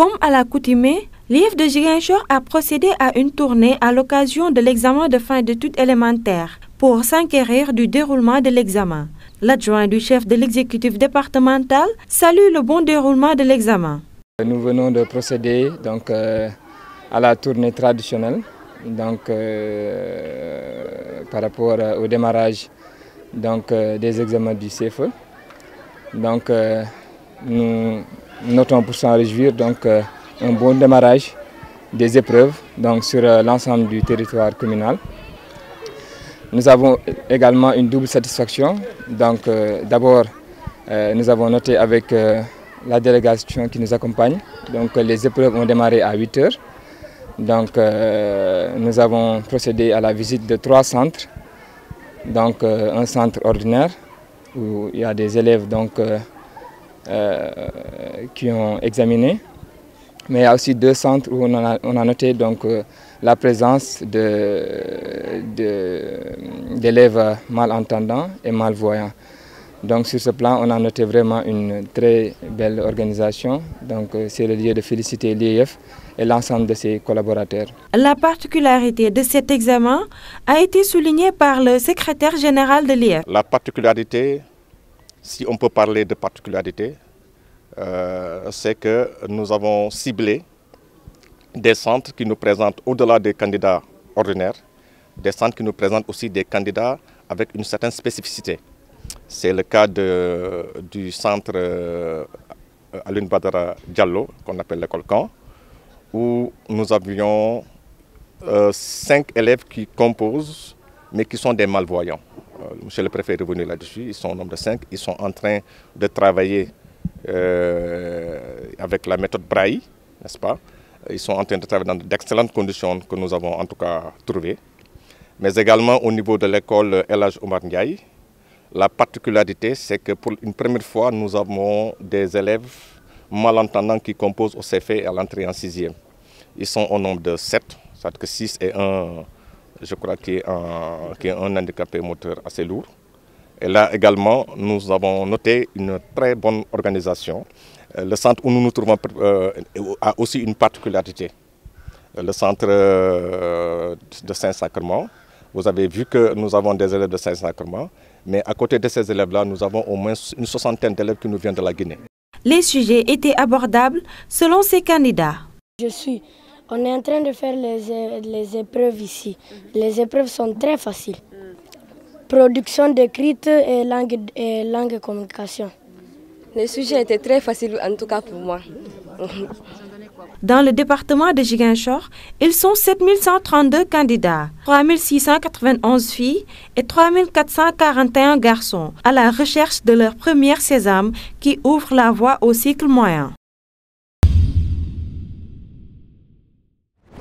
Comme à l'accoutumée, l'IF de Giguinchor a procédé à une tournée à l'occasion de l'examen de fin d'études élémentaires pour s'inquérir du déroulement de l'examen. L'adjoint du chef de l'exécutif départemental salue le bon déroulement de l'examen. Nous venons de procéder donc, euh, à la tournée traditionnelle donc, euh, par rapport au démarrage donc, euh, des examens du CFE. Donc, nous notons pour s'en réjouir donc, un bon démarrage des épreuves donc, sur l'ensemble du territoire communal. Nous avons également une double satisfaction. Donc, d'abord, nous avons noté avec la délégation qui nous accompagne. Donc les épreuves ont démarré à 8 heures. Donc euh, nous avons procédé à la visite de trois centres. Donc euh, un centre ordinaire où il y a des élèves donc, euh, qui ont examiné. Mais il y a aussi deux centres où on a, on a noté donc, la présence d'élèves de, malentendants et malvoyants. Donc sur ce plan, on a noté vraiment une très belle organisation. Donc euh, c'est le lieu de féliciter l'IEF et l'ensemble de ses collaborateurs. La particularité de cet examen a été soulignée par le secrétaire général de l'IEF. La particularité, si on peut parler de particularité, euh, c'est que nous avons ciblé des centres qui nous présentent au-delà des candidats ordinaires, des centres qui nous présentent aussi des candidats avec une certaine spécificité. C'est le cas du centre euh, Alun Badara Diallo, qu'on appelle l'école Camp, où nous avions euh, cinq élèves qui composent, mais qui sont des malvoyants. Euh, monsieur le préfet est revenu là-dessus, ils sont au nombre de cinq. Ils sont en train de travailler avec la méthode Braille, n'est-ce pas? Ils sont en train de travailler dans d'excellentes conditions que nous avons en tout cas trouvées. Mais également au niveau de l'école Elage Omar Ndiaye, la particularité, c'est que pour une première fois, nous avons des élèves malentendants qui composent au CFE à l'entrée en sixième. Ils sont au nombre de sept, c'est-à-dire que six et un, je crois, qui est un, qui est un handicapé moteur assez lourd. Et là également, nous avons noté une très bonne organisation. Euh, le centre où nous nous trouvons euh, a aussi une particularité. Le centre euh, de Saint-Sacrement, vous avez vu que nous avons des élèves de Saint-Sacrement, mais à côté de ces élèves-là, nous avons au moins une soixantaine d'élèves qui nous viennent de la Guinée. Les sujets étaient abordables selon ces candidats. Je suis. On est en train de faire les, les épreuves ici. Les épreuves sont très faciles. Production d'écrite et langue, et langue et communication. Les sujets étaient très faciles, en tout cas pour moi. Dans le département de Giguinchor, ils sont 7132 candidats, 3691 filles et 3441 garçons à la recherche de leur première sésame qui ouvre la voie au cycle moyen.